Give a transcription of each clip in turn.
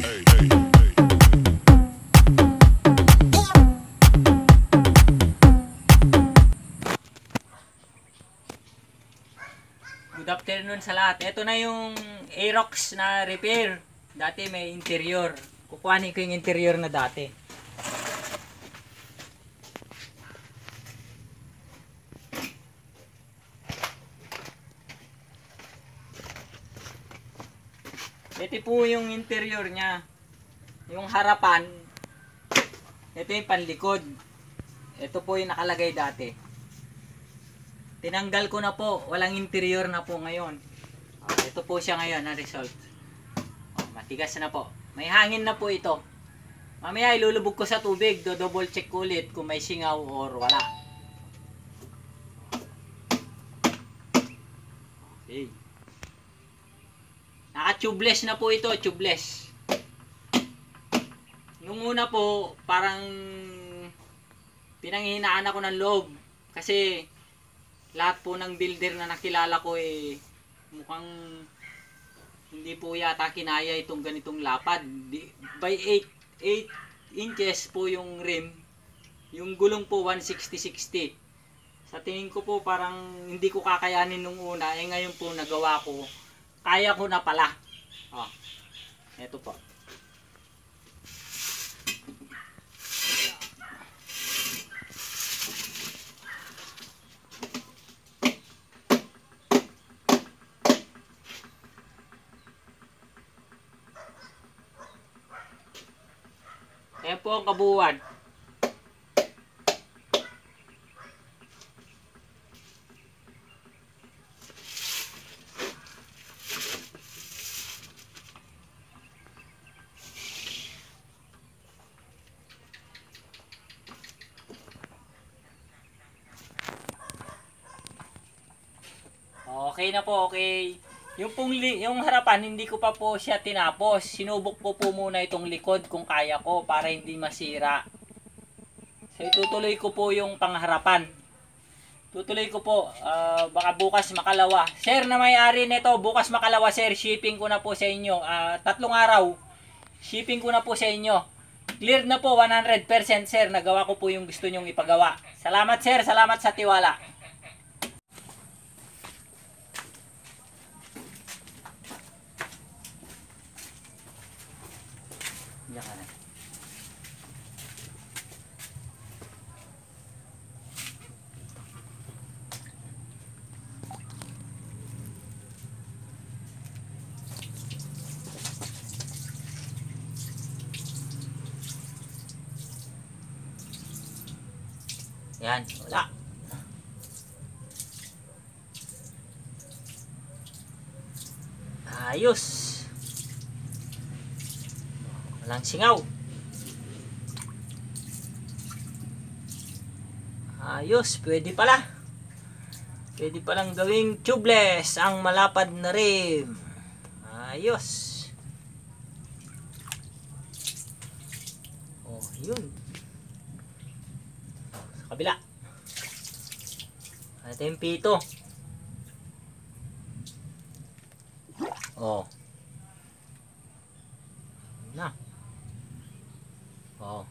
Good afternoon sa lahat. Ito na yung Aerox na repair. Dati may interior. Kukuhanin ko yung interior na dati. Ito po yung interior niya. Yung harapan, ito yung panlikod. Ito po yung nakalagay dati. Tinanggal ko na po. Walang interior na po ngayon. Oh, ito po siya ngayon na result. Oh, matigas na po. May hangin na po ito. Mamaya ilulubog ko sa tubig. Do double check ko ulit kung may singaw or wala. Okay. Naka-tubeless na po ito. Tubeless. Nung una po, parang pinanghihinaan ako ng loob. Kasi lahat po ng builder na nakilala ko eh mukhang hindi po yata kinaya itong ganitong lapad. By 8 8 inches po yung rim. Yung gulong po 160-60. Sa tingin ko po parang hindi ko kakayanin nung una. Eh ngayon po nagawa ko. Kaya ko na pala. Oh. Ito po. Ayan po ang kabuuan. Okay na po, okay. Yung pong li- yung harapan hindi ko pa po siya tinapos. Sinubok ko po muna itong likod kung kaya ko para hindi masira. So itutuloy ko po yung pangharapan. Tutuloy ko po ah, baka bukas makalawa. Sir na may-ari nito, bukas makalawa sir, shipping ko na po sa inyo. Ah, tatlong araw. Shipping ko na po sa inyo. Cleared na po 100% sir. Nagawa ko po yung gusto nyong ipagawa. Salamat sir, salamat sa tiwala. Diyan ka na. Yan, wala. Ayos. Walang singaw. Ayos, pwede pala. Pwede palang gawing tubeless ang malapad na rim. Ayos. Oh, yun. Sa kabila. Ito yung pito. Oh. Na. Oh.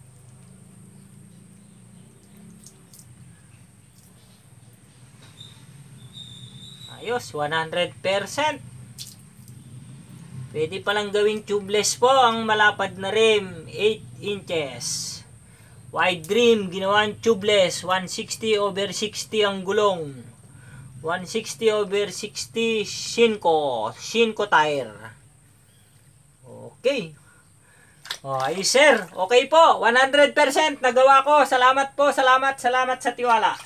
Ayos, 100%. Pwede palang gawing tubeless po ang malapad na rim, 8 inches. Wide rim, ginawan tubeless, 160 over 60 ang gulong. 160 over 60, Shinko, Shinko tire. Okay. Oh, ay sir, okay po, 100% nagawa ko. Salamat po, salamat, salamat sa tiwala.